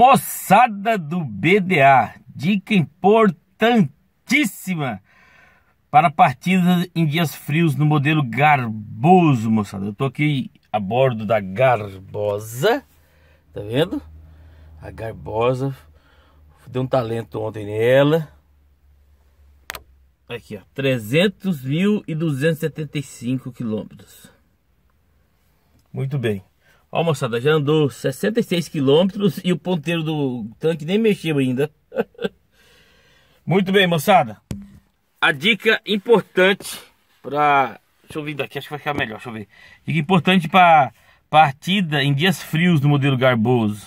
Moçada do BDA, dica importantíssima para partidas em dias frios no modelo Garboso, moçada. Eu tô aqui a bordo da Garbosa, tá vendo? A Garbosa, deu um talento ontem nela. Aqui, ó, 300.275 quilômetros. Muito bem. Ó, moçada, já andou 66 quilômetros e o ponteiro do tanque nem mexeu ainda. Muito bem, moçada. A dica importante para... Deixa eu ver daqui, acho que vai ficar melhor, deixa eu ver. Dica importante para partida em dias frios do modelo Garboso.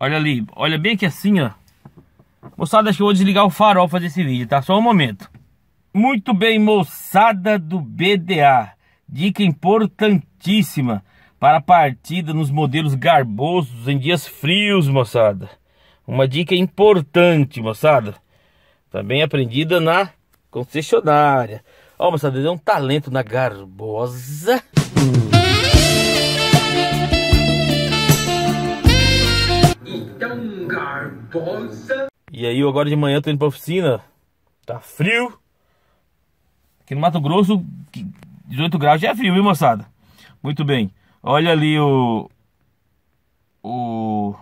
Olha ali, olha bem aqui assim, ó. Moçada, acho que eu vou desligar o farol fazer esse vídeo, tá? Só um momento. Muito bem, moçada do BDA. Dica importantíssima para a partida nos modelos garbosos em dias frios, moçada. Uma dica importante, moçada. Também aprendida na concessionária. Ó, moçada, deu um talento na garbosa. Então, garbosa. E aí, agora de manhã eu tô indo pra oficina. Tá frio. Aqui no Mato Grosso, 18 graus já é frio, viu, moçada? Muito bem. Olha ali o... O...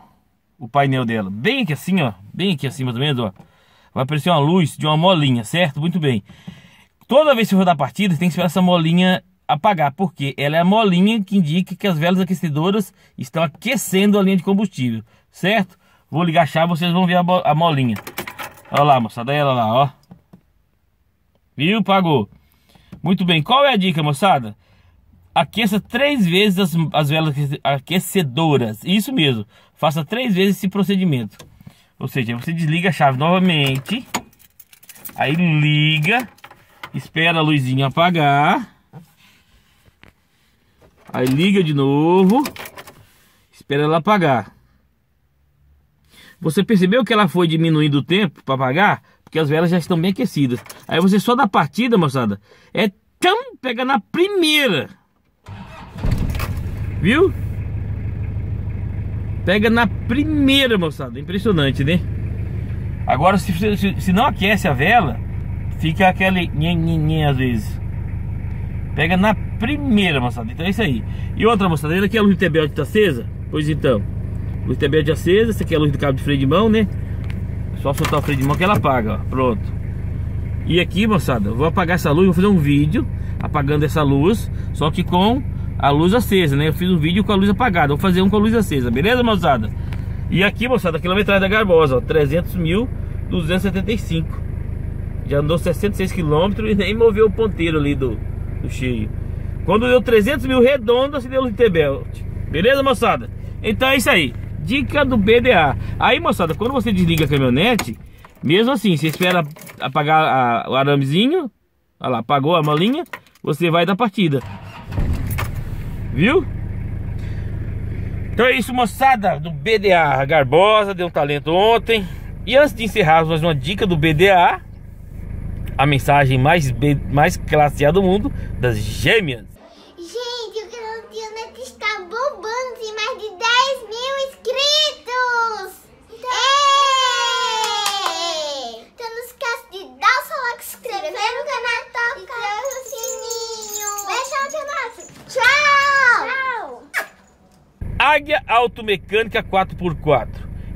O painel dela. Bem aqui assim, ó. Bem aqui assim, mais ou menos, ó. Vai aparecer uma luz de uma molinha, certo? Muito bem. Toda vez que for dar partida, tem que esperar essa molinha apagar. Porque ela é a molinha que indica que as velas aquecedoras estão aquecendo a linha de combustível. Certo? Vou ligar a chave, vocês vão ver a, a molinha. Olha lá, moçada. Ela lá, ó. Viu? Pagou. Muito bem, qual é a dica, moçada? Aqueça três vezes as, as velas aquecedoras. Isso mesmo. Faça três vezes esse procedimento. Ou seja, você desliga a chave novamente. Aí liga. Espera a luzinha apagar. Aí liga de novo. Espera ela apagar. Você percebeu que ela foi diminuindo o tempo para apagar? Porque as velas já estão bem aquecidas. Aí você só dá partida, moçada. É tão pega na primeira. Viu? Pega na primeira, moçada. Impressionante, né? Agora, se, se, se não aquece a vela, fica aquele nhen, às vezes. Pega na primeira, moçada. Então é isso aí. E outra, moçada, aqui é a luz de TBL que tá acesa? Pois então. Luz de TBL acesa. Essa aqui é a luz do cabo de freio de mão, né? Só soltar o freio de mão que ela apaga, ó. Pronto. E aqui, moçada, vou apagar essa luz, vou fazer um vídeo apagando essa luz, só que com a luz acesa, né? Eu fiz um vídeo com a luz apagada, vou fazer um com a luz acesa, beleza, moçada? E aqui, moçada, a quilometragem da Garbosa, ó, 300.275. Já andou 66 km e nem moveu o ponteiro ali do, do cheio. Quando deu 300 mil redondo, se deu o T-Belt. Beleza, moçada? Então é isso aí. Dica do BDA. Aí, moçada, quando você desliga a caminhonete, mesmo assim, você espera apagar a, o aramezinho. Olha lá, apagou a malinha. Você vai da partida. Viu? Então é isso, moçada do BDA Garbosa. Deu um talento ontem. E antes de encerrar, mais uma dica do BDA. A mensagem mais, mais classe A do mundo das gêmeas. Águia Automecânica 4x4.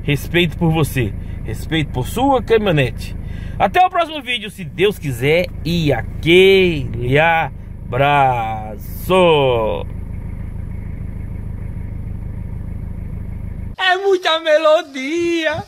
Respeito por você, respeito por sua caminhonete. Até o próximo vídeo, se Deus quiser, e aquele abraço. É muita melodia.